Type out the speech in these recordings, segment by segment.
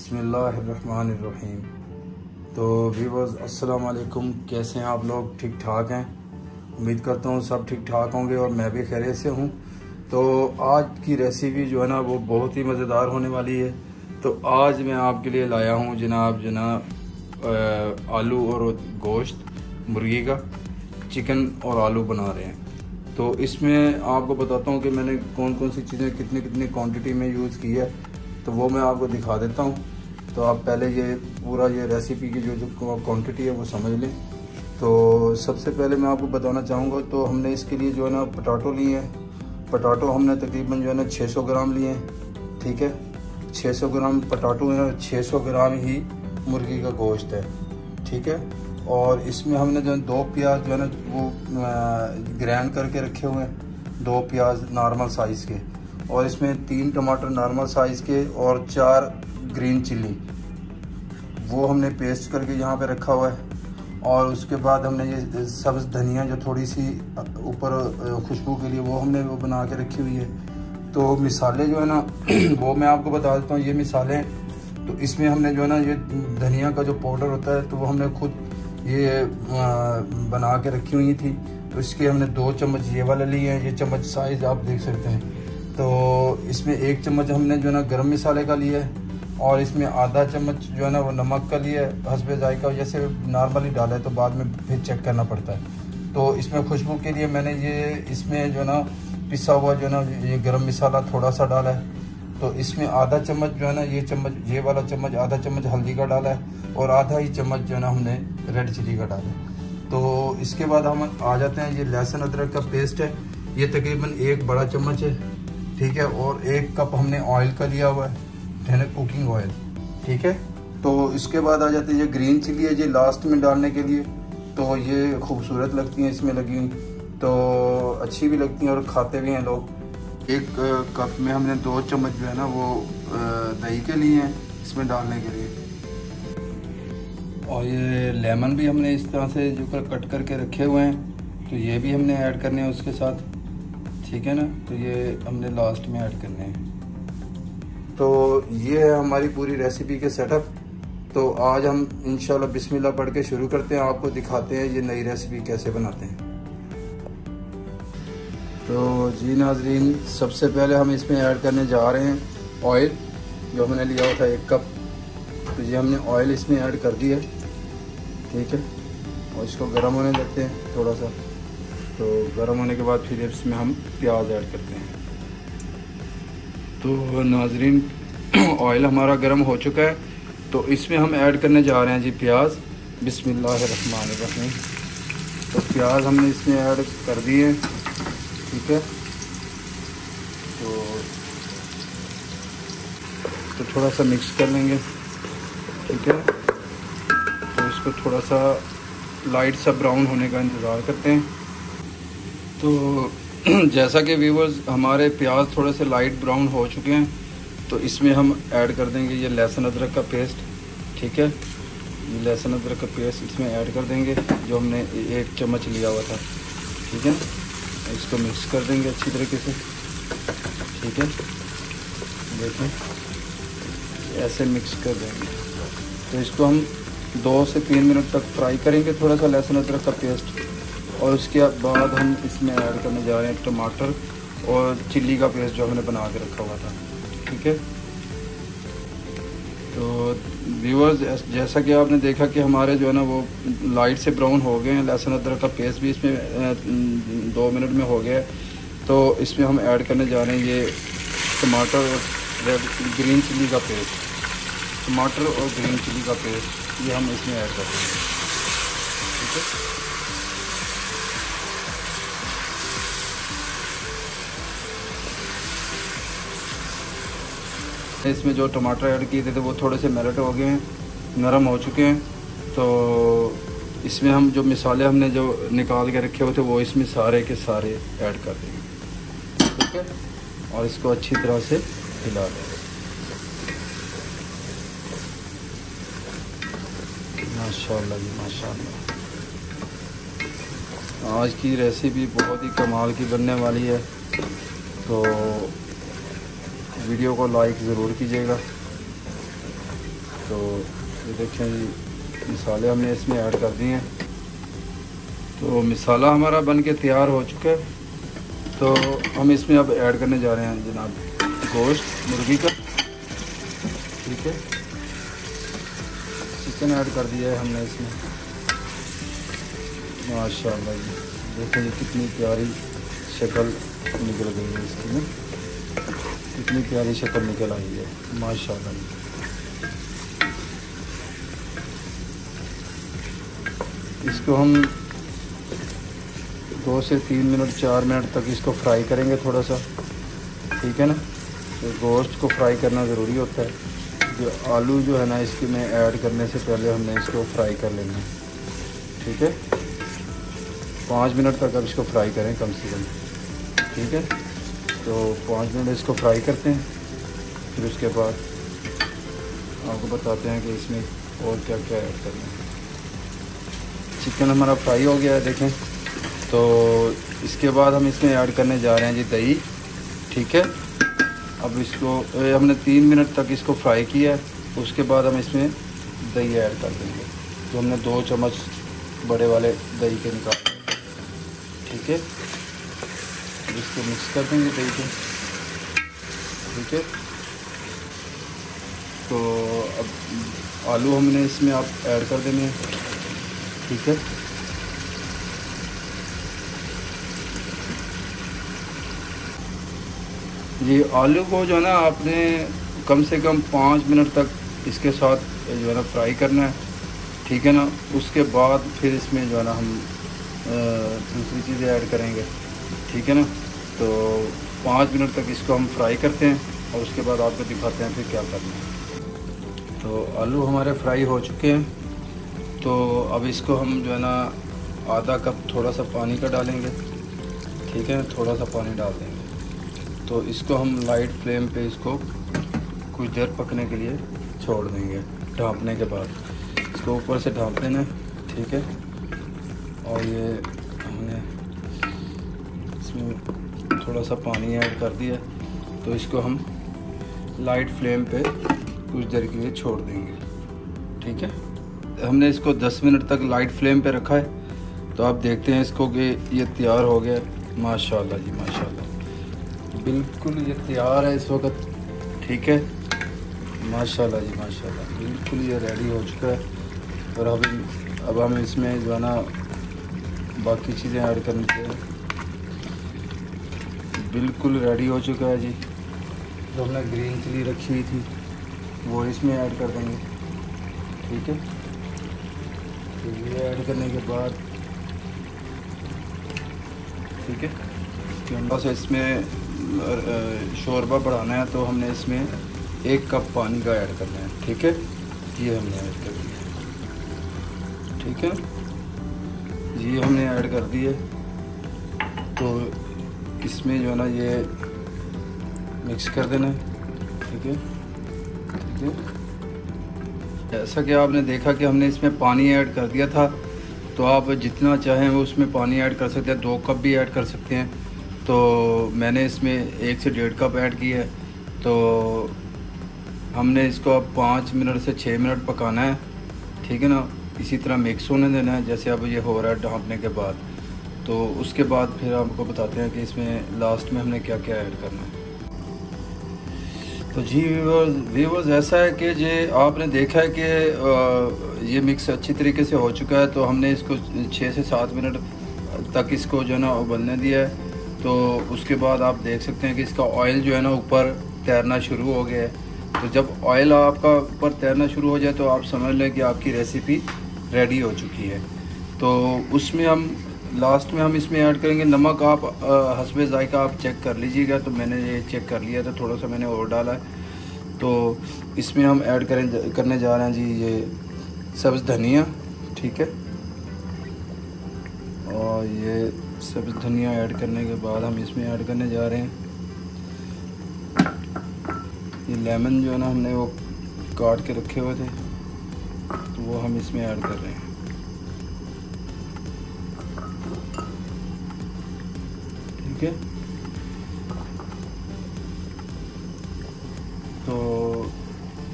बिस्मिल्लाहिर्रहमानिर्रहीम। तो वीवर्स अस्सलाम वालेकुम कैसे हैं आप लोग? ठीक ठाक हैं? उम्मीद करता हूँ सब ठीक ठाक होंगे और मैं भी खैरियत से हूँ। तो आज की रेसिपी जो है ना, वो बहुत ही मज़ेदार होने वाली है। तो आज मैं आपके लिए लाया हूँ जनाब जनाब आलू और गोश्त, मुर्गी का चिकन और आलू बना रहे हैं। तो इसमें आपको बताता हूँ कि मैंने कौन कौन सी चीज़ें कितनी कितनी क्वांटिटी में यूज़ की है। तो वो मैं आपको दिखा देता हूँ। तो आप पहले ये पूरा ये रेसिपी की जो जो क्वांटिटी है वो समझ लें। तो सबसे पहले मैं आपको बताना चाहूँगा तो हमने इसके लिए जो है ना पटाटो लिए हैं। पटाटो हमने तकरीबन जो है ना 600 ग्राम लिए हैं, ठीक है? 600 ग्राम पटाटो हैं 600 ग्राम ही मुर्गी का गोश्त है, ठीक है? और इसमें हमने जो है दो प्याज जो है ना वो ग्रैंड करके रखे हुए हैं। दो प्याज नॉर्मल साइज़ के। और इसमें तीन टमाटर नॉर्मल साइज़ के और चार ग्रीन चिल्ली वो हमने पेस्ट करके यहाँ पे रखा हुआ है। और उसके बाद हमने ये सब्ज़ धनिया जो थोड़ी सी ऊपर खुशबू के लिए वो हमने वो बना के रखी हुई है। तो मिसाले जो है ना, वो मैं आपको बता देता हूँ, ये मिसालें तो इसमें हमने जो है ना, ये धनिया का जो पाउडर होता है तो वो हमने खुद ये बना के रखी हुई थी। तो इसके हमने दो चम्मच ये वाले लिए हैं। ये चम्मच साइज़ आप देख सकते हैं। तो इसमें एक चम्मच हमने जो है ना गर्म मसाले का लिया है और इसमें आधा चम्मच जो है ना वो नमक का लिया है, हंसबे जायका जैसे नॉर्मली डाला है तो बाद में फिर चेक करना पड़ता है। तो इसमें खुशबू के लिए मैंने ये, इसमें जो है ना पिसा हुआ जो है ना ये गर्म मसाला थोड़ा सा डाला है। तो इसमें आधा चम्मच जो है ना ये चम्मच, ये वाला चम्मच, आधा चम्मच हल्दी का डाला है और आधा ही चम्मच जो है ना हमने रेड चिली का डाला है। तो इसके बाद हम आ जाते हैं, ये लहसुन अदरक का पेस्ट है। ये तकरीबन एक बड़ा चम्मच है। ठीक है, और एक कप हमने ऑयल का लिया हुआ है कुकिंग ऑयल ठीक है? तो इसके बाद आ जाती है ये ग्रीन चिली है, ये लास्ट में डालने के लिए। तो ये खूबसूरत लगती हैं इसमें लगी हुई। तो अच्छी भी लगती हैं और खाते भी हैं लोग। एक कप में हमने दो चम्मच जो है ना, वो दही के लिए हैं, इसमें डालने के लिए। और ये लेमन भी हमने इस तरह से जो कर कट करके रखे हुए हैं। तो ये भी हमने ऐड करने हैं उसके साथ। ठीक है ना? तो ये हमने लास्ट में ऐड करने हैं। तो ये है हमारी पूरी रेसिपी के सेटअप तो आज हम इंशाल्लाह बिस्मिल्लाह पढ़ के शुरू करते हैं, आपको दिखाते हैं ये नई रेसिपी कैसे बनाते हैं। तो जी नाजरीन, सबसे पहले हम इसमें ऐड करने जा रहे हैं ऑयल जो हमने लिया हुआ था एक कप तो ये हमने ऑयल इसमें ऐड कर दिया ठीक है? और इसको गर्म होने देते हैं थोड़ा सा। तो गर्म होने के बाद फिर इसमें हम प्याज ऐड करते हैं। तो नाजरीन ऑयल हमारा गर्म हो चुका है। तो इसमें हम ऐड करने जा रहे हैं जी प्याज। बिस्मिल्लाहिर्रहमानिर्रहीम। तो प्याज हमने इसमें ऐड कर दिए, ठीक है? तो तो थोड़ा सा मिक्स कर लेंगे, ठीक है? तो इसको थोड़ा सा लाइट सा ब्राउन होने का इंतज़ार करते हैं। तो जैसा कि व्यूवर्स हमारे प्याज थोड़े से लाइट ब्राउन हो चुके हैं तो इसमें हम ऐड कर देंगे ये लहसुन अदरक का पेस्ट ठीक है? ये लहसुन अदरक का पेस्ट इसमें ऐड कर देंगे, जो हमने एक चम्मच लिया हुआ था, ठीक है? इसको मिक्स कर देंगे अच्छी तरीके से, ठीक है? देखें ऐसे मिक्स कर देंगे। तो इसको हम दो से तीन मिनट तक फ्राई करेंगे, थोड़ा सा लहसुन अदरक का पेस्ट और उसके बाद हम इसमें ऐड करने जा रहे हैं टमाटर और चिल्ली का पेस्ट जो हमने बना के रखा हुआ था। ठीक है? तो व्यूअर्स जैसा कि आपने देखा कि हमारे जो है ना वो लाइट से ब्राउन हो गए हैं, लहसुन अदरक का पेस्ट भी इसमें दो मिनट में हो गया तो इसमें हम ऐड करने जा रहे हैं ये टमाटर और रेड ग्रीन चिल्ली का पेस्ट टमाटर और ग्रीन चिल्ली का पेस्ट ये हम इसमें ऐड करते हैं। ठीक है? इसमें जो टमाटर ऐड किए थे, थे वो थोड़े से मेलट हो गए हैं नरम हो चुके हैं। तो इसमें हम जो मिसाले हमने जो निकाल के रखे हुए थे वो इसमें सारे के सारे ऐड कर देंगे। ठीक है? और इसको अच्छी तरह से हिला देंगे। माशाल्लाह जी माशाल्लाह। आज की रेसिपी बहुत ही कमाल की बनने वाली है। तो वीडियो को लाइक ज़रूर कीजिएगा। तो ये देखें जी, मिसाले हमने इसमें ऐड कर दिए हैं। तो मिसाला हमारा बन के तैयार हो चुका है। तो हम इसमें अब ऐड करने जा रहे हैं जनाब गोश्त, मुर्गी का। ठीक है। चिकन ऐड कर दिया है हमने इसमें। माशाल्लाह जी, देखो ये कितनी प्यारी शक्ल निकल गई है इसकी। ना कितनी प्यारी शक्ल निकल आई है जी इसको हम दो से तीन मिनट, चार मिनट तक इसको फ्राई करेंगे थोड़ा सा ठीक है ना? तो गोश्त को फ्राई करना ज़रूरी होता है। जो आलू जो है ना, इसके में ऐड करने से पहले हमने इसको फ्राई कर लेना है, ठीक है? पाँच मिनट तक अब इसको फ्राई करें कम से कम, ठीक है? तो पाँच मिनट इसको फ्राई करते हैं, फिर उसके बाद आपको बताते हैं कि इसमें और क्या क्या ऐड करना है। चिकन हमारा फ्राई हो गया है, देखें। तो इसके बाद हम इसमें ऐड करने जा रहे हैं जी दही, ठीक है? अब इसको हमने तीन मिनट तक इसको फ्राई किया है, उसके बाद हम इसमें दही ऐड कर देंगे। तो हमने दो चम्मच बड़े वाले दही के निकाल ठीक है? इसको मिक्स कर देंगे दही को। ठीक है? तो अब आलू हमने इसमें आप ऐड कर देने हैं। ठीक है? जी आलू को जो है ना, आपने कम से कम पाँच मिनट तक इसके साथ जो है ना फ्राई करना है। ठीक है ना? उसके बाद फिर इसमें जो है ना हम दूसरी चीज़ें ऐड करेंगे। ठीक है ना? तो पाँच मिनट तक इसको हम फ्राई करते हैं और उसके बाद आपको दिखाते हैं फिर क्या करना है। तो आलू हमारे फ्राई हो चुके हैं। तो अब इसको हम जो है ना, आधा कप थोड़ा सा पानी का डालेंगे। ठीक है, थोड़ा सा पानी डाल देंगे। तो इसको हम लाइट फ्लेम पे इसको कुछ देर पकने के लिए छोड़ देंगे, ढाँपने के बाद। इसको ऊपर से ढाँप देना ठीक है। और ये हमने इसमें थोड़ा सा पानी ऐड कर दिया तो इसको हम लाइट फ्लेम पे कुछ देर के लिए छोड़ देंगे। ठीक है? हमने इसको 10 मिनट तक लाइट फ्लेम पे रखा है। तो आप देखते हैं इसको कि ये तैयार हो गया। माशाल्लाह जी, माशाल्लाह। बिल्कुल ये तैयार है इस वक्त। ठीक है? माशाल्लाह जी, माशाल्लाह। बिल्कुल ये रेडी हो चुका है। और अभी अब हम इसमें जो है ना बाकी चीज़ें ऐड करनी चाहिए बिल्कुल रेडी हो चुका है जी। जो हमने ग्रीन चिली रखी हुई थी वो इसमें ऐड कर देंगे। ठीक है? तो ये ऐड करने के बाद ठीक है? बस इसमें शोरबा बढ़ाना है तो हमने इसमें एक कप पानी का ऐड करना है। ठीक है? ये हमने ऐड कर दिया ठीक है? ये हमने ऐड कर दिए तो इसमें जो है ना ये मिक्स कर देना है, ठीक है? ठीक है? जैसा कि आपने देखा कि हमने इसमें पानी ऐड कर दिया था तो आप जितना चाहें वो उसमें पानी ऐड कर सकते हैं, दो कप भी ऐड कर सकते हैं। तो मैंने इसमें एक से डेढ़ कप ऐड किया है तो हमने इसको अब पाँच मिनट से छः मिनट पकाना है, ठीक है ना? इसी तरह मिक्स होने देना है, जैसे अब ये हो रहा है ढाँपने के बाद। तो उसके बाद फिर आपको बताते हैं कि इसमें लास्ट में हमने क्या क्या ऐड करना है। तो जी व्यूवर्स व्यूवर्स ऐसा है कि जे आपने देखा है कि ये मिक्स अच्छी तरीके से हो चुका है तो हमने इसको छः से सात मिनट तक इसको जो है ना उबलने दिया है। तो उसके बाद आप देख सकते हैं कि इसका ऑयल जो है ना ऊपर तैरना शुरू हो गया है। तो जब ऑयल आपका ऊपर तैरना शुरू हो जाए तो आप समझ लें कि आपकी रेसिपी रेडी हो चुकी है। तो उसमें हम लास्ट में हम इसमें ऐड करेंगे नमक। आप हसबे जायका आप चेक कर लीजिएगा। तो मैंने ये चेक कर लिया था, थोड़ा सा मैंने और डाला। है तो इसमें हम ऐड करें, करने जा रहे हैं जी ये सब्ज़ धनिया, ठीक है? और ये सब्ज़ धनिया ऐड करने के बाद हम इसमें ऐड करने जा रहे हैं। ये लेमन जो है ना, हमने वो काट के रखे हुए थे तो वो हम इसमें ऐड कर रहे हैं। ठीक है।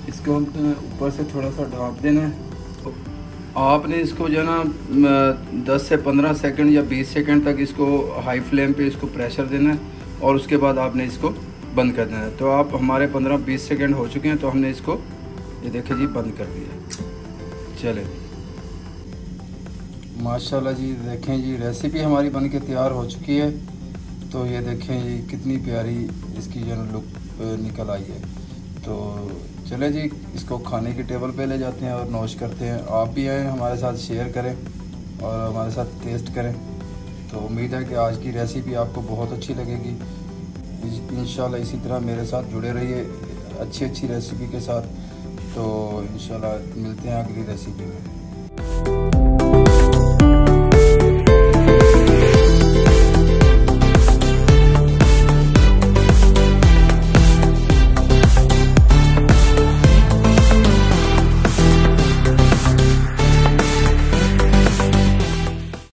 इसको ऊपर से थोड़ा सा ढाँप देना है। आपने इसको जो है ना दस से पंद्रह सेकंड या बीस सेकंड तक इसको हाई फ्लेम पे इसको प्रेशर देना है और उसके बाद आपने इसको बंद कर देना है। तो आप, हमारे पंद्रह बीस सेकंड हो चुके हैं तो हमने इसको, ये देखिए जी, बंद कर दिया चले। माशाल्लाह जी, देखें जी रेसिपी हमारी बन के तैयार हो चुकी है। तो ये देखें कितनी प्यारी इसकी जो लुक निकल आई है। तो चले जी, इसको खाने की टेबल पे ले जाते हैं और नोश करते हैं। आप भी आएँ, हमारे साथ शेयर करें और हमारे साथ टेस्ट करें। तो उम्मीद है कि आज की रेसिपी आपको बहुत अच्छी लगेगी। इन इसी तरह मेरे साथ जुड़े रहिए अच्छी अच्छी रेसिपी के साथ। तो इन मिलते हैं अगली रेसिपी में।